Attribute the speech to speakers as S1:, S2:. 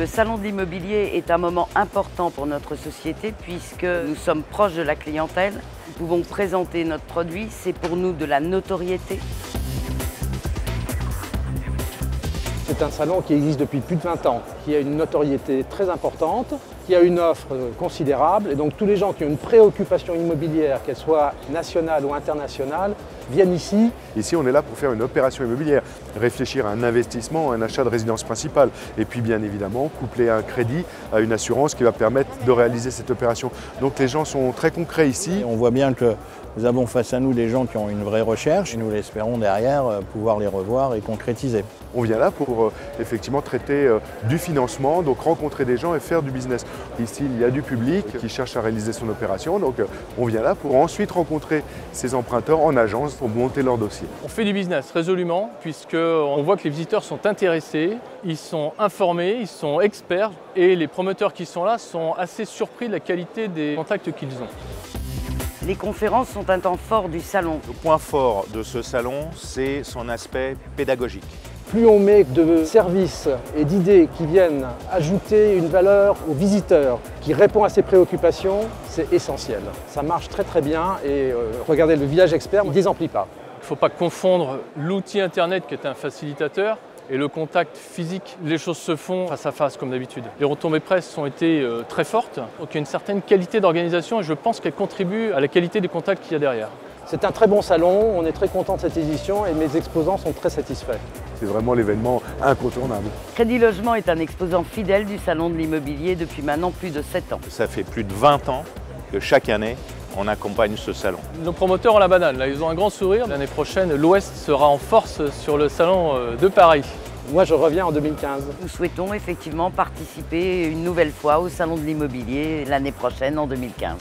S1: Le salon de l'immobilier est un moment important pour notre société puisque nous sommes proches de la clientèle. Nous pouvons présenter notre produit, c'est pour nous de la notoriété.
S2: C'est un salon qui existe depuis plus de 20 ans, qui a une notoriété très importante, qui a une offre considérable. Et donc tous les gens qui ont une préoccupation immobilière, qu'elle soit nationale ou internationale, viennent ici.
S3: Ici, on est là pour faire une opération immobilière, réfléchir à un investissement, un achat de résidence principale. Et puis bien évidemment, coupler un crédit à une assurance qui va permettre de réaliser cette opération. Donc les gens sont très concrets ici.
S4: Et on voit bien que nous avons face à nous des gens qui ont une vraie recherche et nous l'espérons derrière euh, pouvoir les revoir et concrétiser.
S3: On vient là pour euh, effectivement traiter euh, du financement, donc rencontrer des gens et faire du business. Ici, il y a du public qui cherche à réaliser son opération, donc on vient là pour ensuite rencontrer ces emprunteurs en agence pour monter leur dossier.
S5: On fait du business résolument puisqu'on voit que les visiteurs sont intéressés, ils sont informés, ils sont experts et les promoteurs qui sont là sont assez surpris de la qualité des contacts qu'ils ont.
S1: Les conférences sont un temps fort du salon.
S6: Le point fort de ce salon, c'est son aspect pédagogique.
S2: Plus on met de services et d'idées qui viennent ajouter une valeur aux visiteurs, qui répond à ses préoccupations, c'est essentiel. Ça marche très très bien et euh, regardez le village expert, il ne désemplit pas.
S5: Il ne faut pas confondre l'outil Internet qui est un facilitateur et le contact physique, les choses se font face à face comme d'habitude. Les retombées presse ont été euh, très fortes, donc il y a une certaine qualité d'organisation et je pense qu'elle contribue à la qualité des contacts qu'il y a derrière.
S2: C'est un très bon salon, on est très content de cette édition et mes exposants sont très satisfaits.
S3: C'est vraiment l'événement incontournable.
S1: Crédit Logement est un exposant fidèle du salon de l'immobilier depuis maintenant plus de 7 ans.
S6: Ça fait plus de 20 ans que chaque année, on accompagne ce salon.
S5: Nos promoteurs ont la banane, là, ils ont un grand sourire. L'année prochaine, l'Ouest sera en force sur le salon euh, de Paris.
S2: Moi, je reviens en 2015.
S1: Nous souhaitons effectivement participer une nouvelle fois au Salon de l'immobilier l'année prochaine, en 2015.